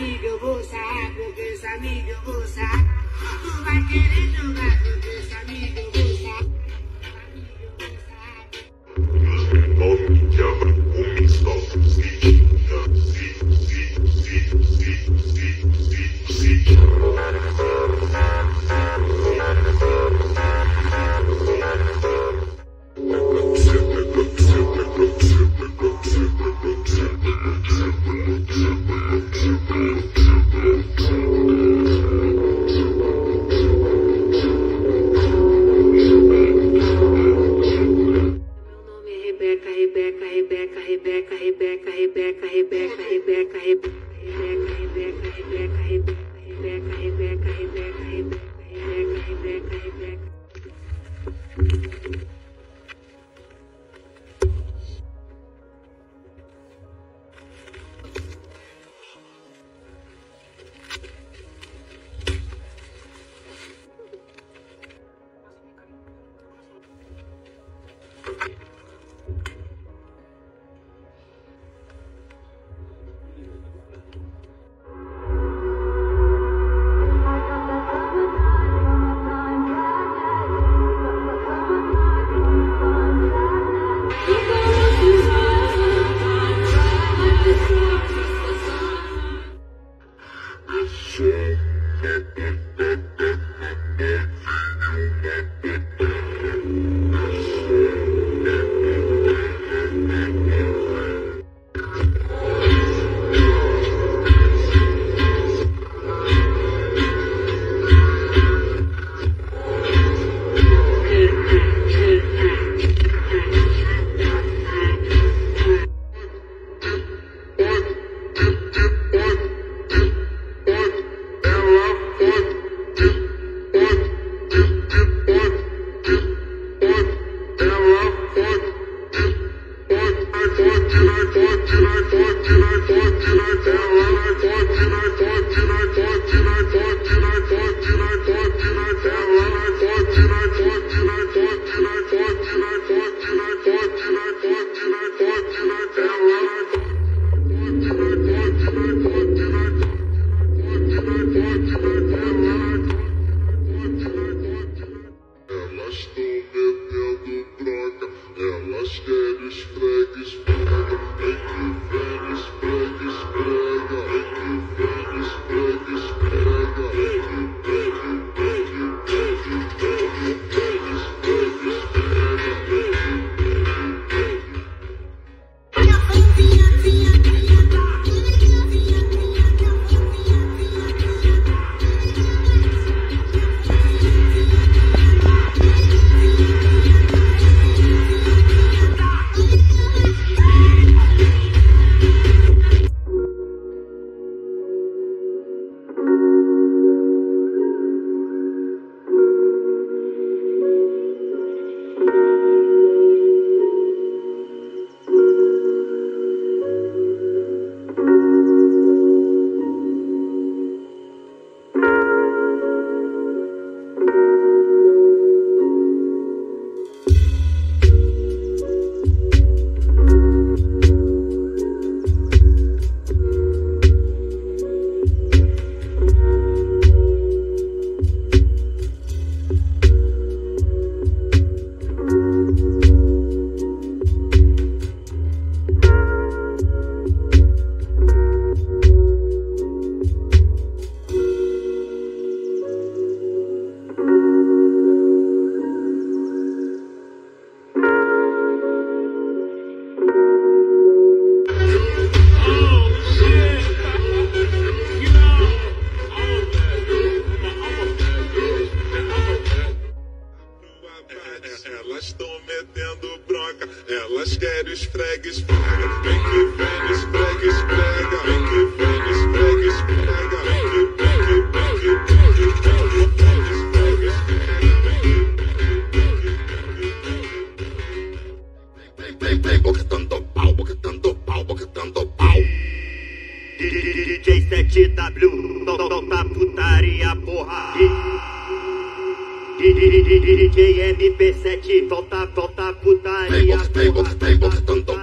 amigo, eu vou sair, porque essa amigo eu vou sair. Tu vai querer jogar. Pregues, pega, vem que vênis, pregues, pega, vem que vênis, pregues, pega, vem que DJ 7W, tá putaria, porra! DJ MP7, volta, volta, putaria. Playbox, playbox, playbox, tom, tom.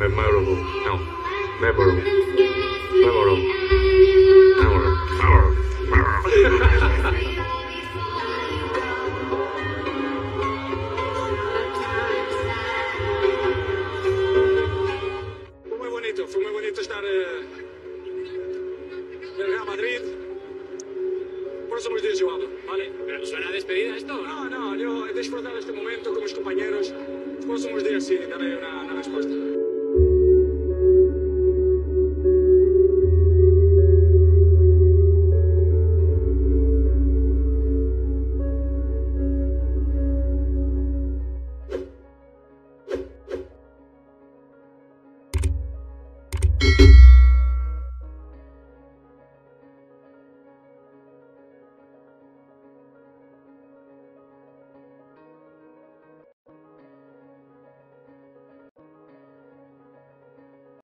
Memorable. No. Memorable.